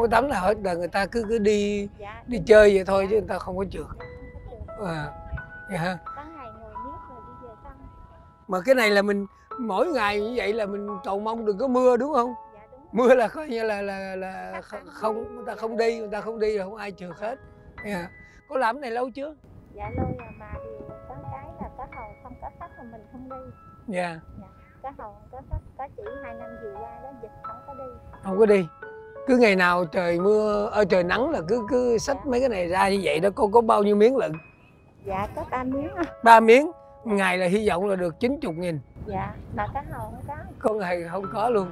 không có tắm nào hết là người ta cứ cứ đi dạ đi chơi vậy thôi chứ người ta không có trượt à, rồi về sân. Mà cái này là mình mỗi ngày như vậy là mình cầu mong đừng có mưa đúng không? Dạ đúng mưa là coi như là là là kh- không người ta không đi người ta không đi là không ai trượt hết. Yeah. có làm cái này lâu chưa? Dạ lôi à mà điều có cái là có hầu không có khách mà mình không đi. Dạ. Có hầu không có khách có chỉ hai năm vừa qua đó dịch không có đi. Không có đi cứ ngày nào trời mưa ở trời nắng là cứ cứ xách mấy cái này ra như vậy đó có có bao nhiêu miếng lận dạ có ba miếng ba miếng ngày là hy vọng là được 90 nghìn dạ mà có hầu không có có ngày không có luôn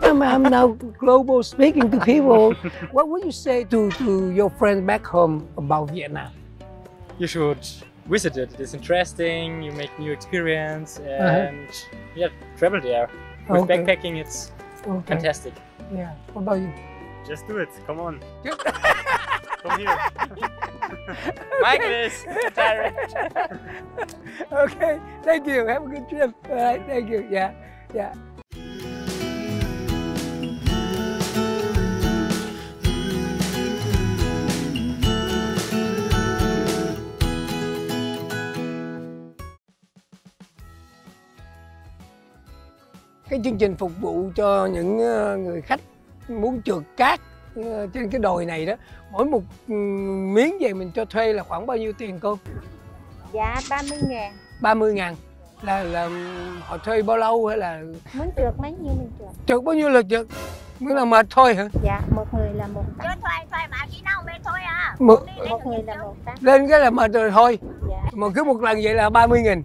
I'm, I'm now global speaking to people. What would you say to, to your friends back home about Vietnam? you should visit it. It's interesting. You make new experience Uh-huh. and yeah, travel there. With Okay. backpacking, it's Okay. fantastic. Yeah. What about you? Just do it. Come on. Come here. Michael is direct. okay. Thank you. Have a good trip. All right. Thank you. Yeah. Yeah. Cái chương trình phục vụ cho những ờ, người khách muốn trượt cát ờ, trên cái đồi này đó mỗi một ừ, miếng về mình cho thuê là khoảng bao nhiêu tiền cô? Dạ 30 ngàn. 30 ngàn. Là là họ thuê bao lâu hay là? Muốn trượt mấy nhiêu mình trượt. Trượt bao nhiêu là trượt? Mới là mệt thôi hả? Dạ một người là một Chứ thuê thuê mà chỉ nấu bên thôi à. Một, một người là một tát lên cái là mệt rồi thôi. Dạ. Mà cứ một lần vậy là 30 nghìn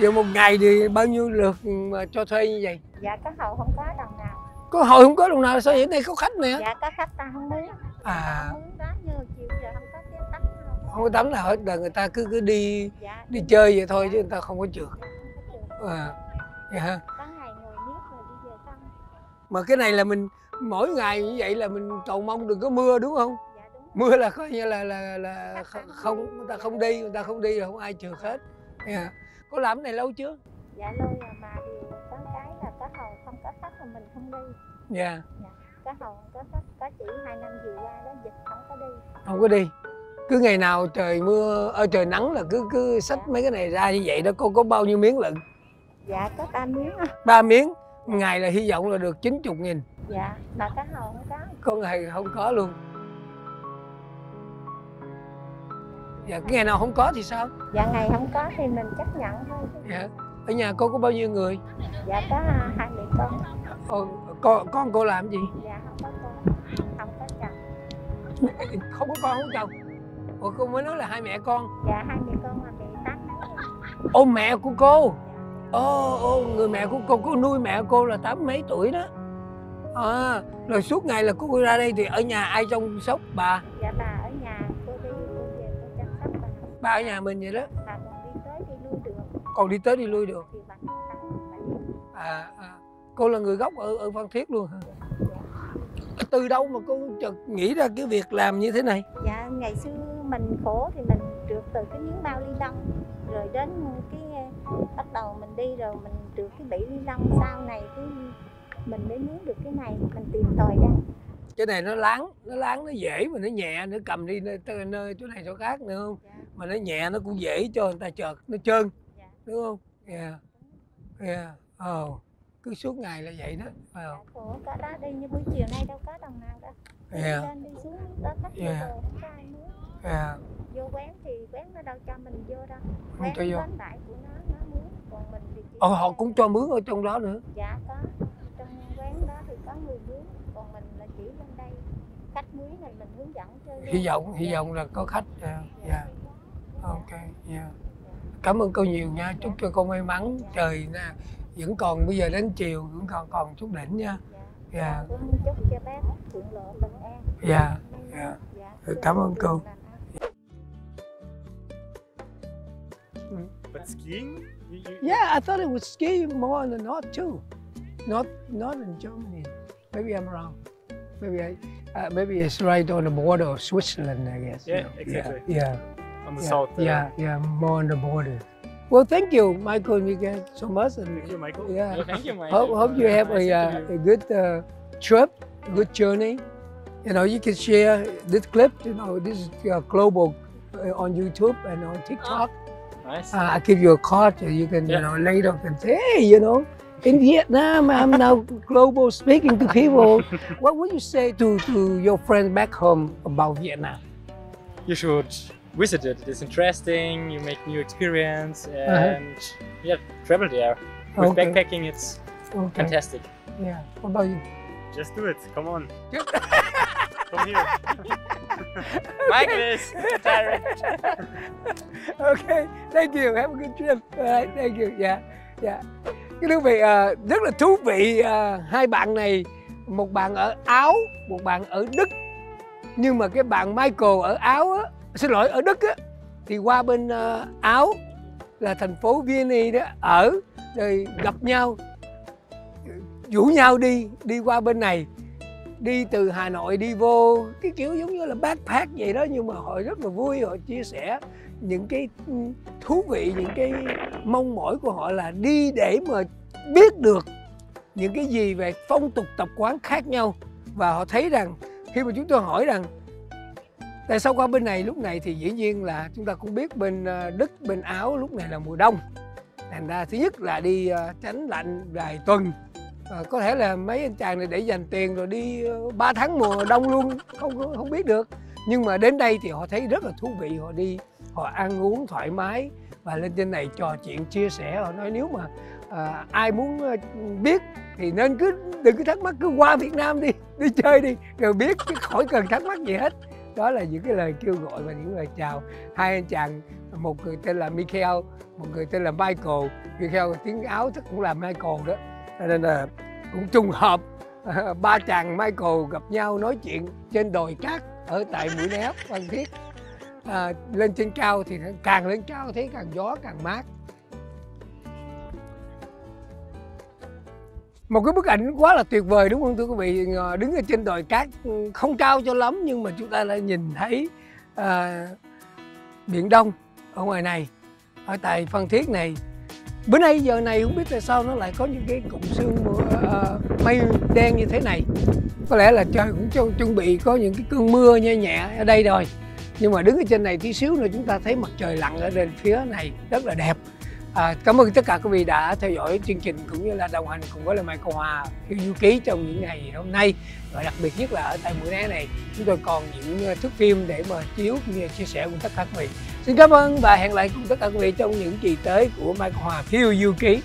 giờ một ngày thì bao nhiêu lượt mà cho thuê như vậy? Dạ có hầu không có đồng nào. Có hồi không có đồng nào sao vậy? Đây có khách nè dạ có khách ta không muốn à. Không muốn đó như chiều giờ không có không tắm nào hết là người ta cứ cứ đi dạ đi chơi vậy thôi chứ người ta không có trượt. À, vậy ha có ngày ngồi nước rồi đi về sân mà cái này là mình mỗi ngày như vậy là mình cầu mong đừng có mưa đúng không? Dạ đúng mưa là coi như là là là kh- không người ta không đi người ta không đi là không ai trượt hết. Yeah. Có làm cái này lâu chưa? Dạ lôi à mà điều có cái là có hầu không có khách mà mình không đi. Dạ. Có hầu không có khách có chỉ hai năm vừa qua đó dịch không có đi. Không có đi. Cứ ngày nào trời mưa ở trời nắng là cứ cứ xách mấy cái này ra như vậy đó có có bao nhiêu miếng lận? Dạ có ba miếng ba miếng? Ngày là hy vọng là được 90 nghìn. Dạ mà có hầu không có. Có ngày không có luôn dạ cái ngày nào không có thì sao? Dạ ngày không có thì mình chấp nhận thôi. Dạ ở nhà cô có bao nhiêu người? Dạ có hai mẹ con. Ờ, con con cô làm gì? Dạ không có con không có chồng. Không có con không có chồng. Ủa cô mới nói là hai mẹ con. Dạ hai mẹ con mà mẹ tám rồi Ô mẹ của cô. Ô ô người mẹ của cô Cô nuôi mẹ cô là tám mấy tuổi đó. À, Rồi suốt ngày là cô ra đây thì ở nhà ai chăm sóc bà? Dạ bà Bà ở nhà mình vậy đó. Bà còn đi tới đi lui được. Còn đi tới đi lui được. Thì bà cũng tặng bà à, à. Cô là người gốc ở, ở Phan Thiết luôn hả? Từ đâu mà cô chợt nghĩ ra cái việc làm như thế này? Dạ ngày xưa mình khổ thì mình trượt từ cái miếng bao ly lông rồi đến cái ờ, bắt đầu mình đi rồi mình trượt cái bỉ ly lông. Sau này cái mình mới muốn được cái này mình tìm tòi ra Cái này nó láng Nó láng nó dễ mà nó nhẹ Nó cầm đi nơi, nơi, chỗ này chỗ khác nữa không? Dạ. Mà nó nhẹ nó cũng dễ cho người ta chợt Nó trơn Dạ. Đúng không? Yeah Yeah Ồ Cứ suốt ngày là vậy đó. Phải dạ, không khổ cả đó đi như buổi chiều nay đâu có đồng nào đâu. Yeah lên đi xuống đó khách Yeah. đồ không có ai muốn Yeah vô quán thì quán nó đâu cho mình vô đâu. Không quán cho vô đại của nó nó muốn còn mình thì chỉ Ờ họ cũng cho mướn ở trong đó nữa. Dạ có trong quán đó thì có người mướn còn mình là chỉ lên đây khách mướn này mình hướng dẫn chơi Hy vọng Hy Dạ. vọng là có khách Yeah, yeah. Dạ. Ok yeah. Cảm ơn cô nhiều nha Chúc cho cô may mắn Trời nè vẫn còn bây giờ đến chiều vẫn còn còn chút đỉnh nha dạ Dạ chúc cho bác thuận lợi bình an Dạ dạ Cảm ơn cô. But skiing? You, you, Yeah, I thought it was ski more in the north too. Not not in Germany. Maybe I'm wrong. Maybe I uh, maybe it's right on the border of Switzerland, I guess. Yeah, exactly. Yeah, on the yeah, south. uh, yeah, yeah, more on the border. Well, thank you, Michael, you guys so much. And, Thank you, Michael. yeah. Yeah, thank you, Michael. hope, hope you have Nice a, uh, a good uh, trip, a good journey. You know, you can share this clip. You know, this is uh, global uh, on YouTube and on TikTok. Nice. Uh, I give you a card so you can, you Yeah. know, later can say, hey, you know, in Vietnam, I'm now global speaking to people. what would you say to, to your friends back home about Vietnam? you should visit it. It's interesting. You make new experience uh-huh. and yeah, travel there. With Okay. backpacking, it's Okay. fantastic. Yeah. What about you? Just do it. Come on. Come here. Michael is direct. okay, thank you. Have a good trip. Alright, thank you. Yeah. dạ. Cái đơn vị à, rất là thú vị à, hai bạn này, một bạn ở Áo, một bạn ở Đức. Nhưng mà cái bạn Michael ở Áo á, xin lỗi ở Đức á, thì qua bên à, Áo là thành phố Vienna đó ở rồi gặp nhau rủ nhau đi đi qua bên này đi từ Hà Nội đi vô cái kiểu giống như là backpack vậy đó nhưng mà họ rất là vui họ chia sẻ những cái ừ, thú vị những cái mong mỏi của họ là đi để mà biết được những cái gì về phong tục tập quán khác nhau. Và họ thấy rằng khi mà chúng tôi hỏi rằng tại sao qua bên này lúc này? thì dĩ nhiên là chúng ta cũng biết bên ờ, Đức bên Áo lúc này là mùa đông. Thành ra thứ nhất là đi ờ, tránh lạnh vài tuần. Ờ, có thể là mấy anh chàng này để dành tiền rồi đi ờ, 3 tháng mùa đông luôn không không biết được. Nhưng mà đến đây thì họ thấy rất là thú vị họ đi họ ăn uống thoải mái và lên trên này trò chuyện chia sẻ. Họ nói nếu mà à, ai muốn biết thì nên cứ đừng cứ thắc mắc cứ qua Việt Nam đi đi chơi đi rồi biết chứ khỏi cần thắc mắc gì hết. Đó là những cái lời kêu gọi và những lời chào. Hai anh chàng một người tên là Michael một người tên là Michael. Michael tiếng Áo chắc cũng là Michael đó. Nên là cũng trùng hợp ờ, ba chàng Michael gặp nhau nói chuyện trên đồi cát ở tại mũi né Phan Thiết à, lên trên cao thì càng lên cao thấy càng gió càng mát. Một cái bức ảnh quá là tuyệt vời đúng không thưa quý vị? Ờ, đứng ở trên đồi cát ừ, không cao cho lắm nhưng mà chúng ta đã nhìn thấy à, biển đông ở ngoài này ở tại Phan Thiết này. Bữa nay giờ này không biết tại sao nó lại có những cái cụm sương mưa, uh, mây đen như thế này. Có lẽ là trời cũng chuẩn bị có những cái cơn mưa nhẹ nhẹ ở đây rồi nhưng mà đứng ở trên này tí xíu nữa chúng ta thấy mặt trời lặn ở bên phía này rất là đẹp. À, cảm ơn tất cả quý vị đã theo dõi chương trình cũng như là đồng hành cùng với là Mai Cộng Hòa phiêu du ký trong những ngày hôm nay. Và đặc biệt nhất là ở tại mũi né này chúng tôi còn những ờ, thước phim để mà chiếu cũng như là chia sẻ cùng tất cả quý vị. Xin cảm ơn và hẹn lại cùng tất cả quý vị trong những kỳ tới của Mai Cộng Hòa phiêu du ký.